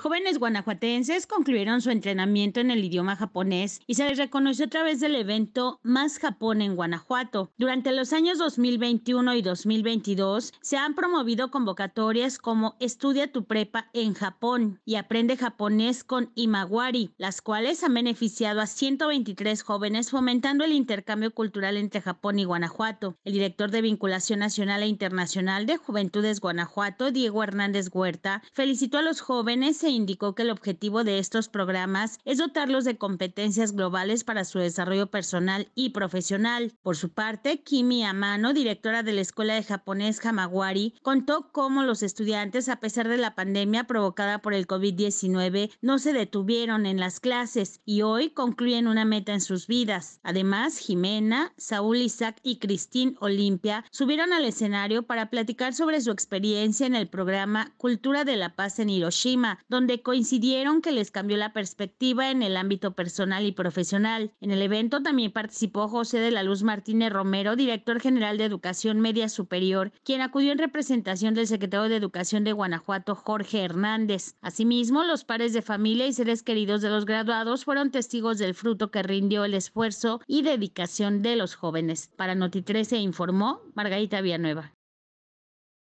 Jóvenes guanajuatenses concluyeron su entrenamiento en el idioma japonés y se les reconoció a través del evento Más Japón en Guanajuato. Durante los años 2021 y 2022 se han promovido convocatorias como Estudia tu prepa en Japón y Aprende japonés con Imawari, las cuales han beneficiado a 123 jóvenes fomentando el intercambio cultural entre Japón y Guanajuato. El director de Vinculación Nacional e Internacional de Juventudes Guanajuato, Diego Hernández Huerta, felicitó a los jóvenes indicó que el objetivo de estos programas es dotarlos de competencias globales para su desarrollo personal y profesional. Por su parte, Kimi Amano, directora de la Escuela de Japonés Hamawari, contó cómo los estudiantes, a pesar de la pandemia provocada por el COVID-19, no se detuvieron en las clases y hoy concluyen una meta en sus vidas. Además, Jimena, Saúl Isaac y Cristín Olimpia subieron al escenario para platicar sobre su experiencia en el programa Cultura de la Paz en Hiroshima, donde coincidieron que les cambió la perspectiva en el ámbito personal y profesional. En el evento también participó José de la Luz Martínez Romero, director general de Educación Media Superior, quien acudió en representación del secretario de Educación de Guanajuato, Jorge Hernández. Asimismo, los pares de familia y seres queridos de los graduados fueron testigos del fruto que rindió el esfuerzo y dedicación de los jóvenes. Para Noti 13 informó Margarita Villanueva.